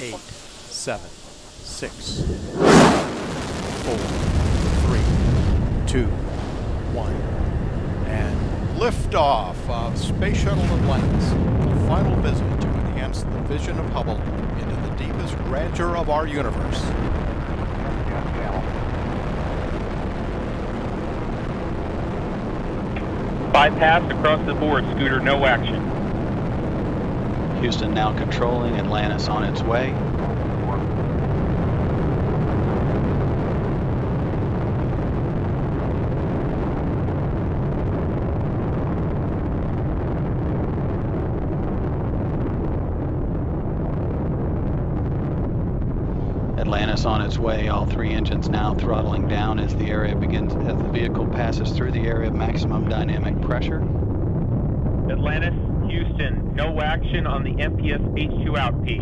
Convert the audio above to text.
eight, seven, six, four, three, two, one, and liftoff of Space Shuttle Atlantis. A final visit to enhance the vision of Hubble into the deepest grandeur of our universe. Bypass across the board, Scooter, no action. Houston now controlling, Atlantis on its way. Atlantis on its way, all three engines now throttling down as the area begins, as the vehicle passes through the area of maximum dynamic pressure. Atlantis, Houston, no action on the MPS H2 out P.